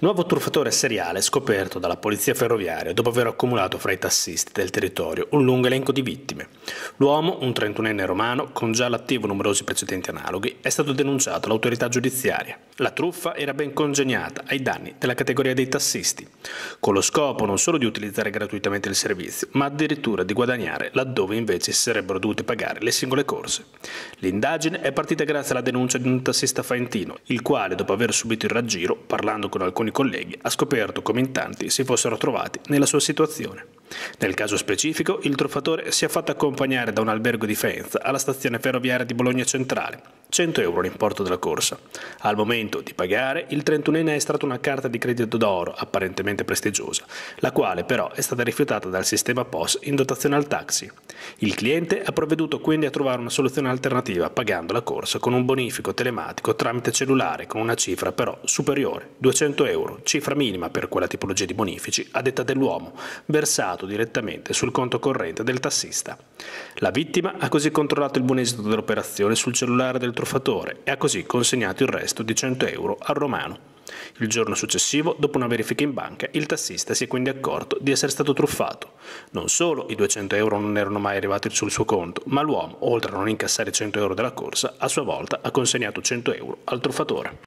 Nuovo truffatore seriale scoperto dalla polizia ferroviaria dopo aver accumulato fra i tassisti del territorio un lungo elenco di vittime. L'uomo, un 31enne romano, con già all'attivo numerosi precedenti analoghi, è stato denunciato all'autorità giudiziaria. La truffa era ben congegnata ai danni della categoria dei tassisti, con lo scopo non solo di utilizzare gratuitamente il servizio, ma addirittura di guadagnare laddove invece si sarebbero dovute pagare le singole corse. L'indagine è partita grazie alla denuncia di un tassista faentino, il quale, dopo aver subito il raggiro, parlando con alcuni colleghi, ha scoperto come in tanti si fossero trovati nella sua situazione. Nel caso specifico, il truffatore si è fatto accompagnare da un albergo di Faenza alla stazione ferroviaria di Bologna Centrale. 100 euro l'importo della corsa. Al momento di pagare, il 31enne ha estratto una carta di credito d'oro, apparentemente prestigiosa, la quale però è stata rifiutata dal sistema POS in dotazione al taxi. Il cliente ha provveduto quindi a trovare una soluzione alternativa pagando la corsa con un bonifico telematico tramite cellulare con una cifra però superiore, 200 euro, cifra minima per quella tipologia di bonifici, a detta dell'uomo, versato versato direttamente sul conto corrente del tassista. La vittima ha così controllato il buon esito dell'operazione sul cellulare del truffatore e ha così consegnato il resto di 100 euro al romano. Il giorno successivo, dopo una verifica in banca, il tassista si è quindi accorto di essere stato truffato. Non solo i 200 euro non erano mai arrivati sul suo conto, ma l'uomo, oltre a non incassare 100 euro della corsa, a sua volta ha consegnato 100 euro al truffatore.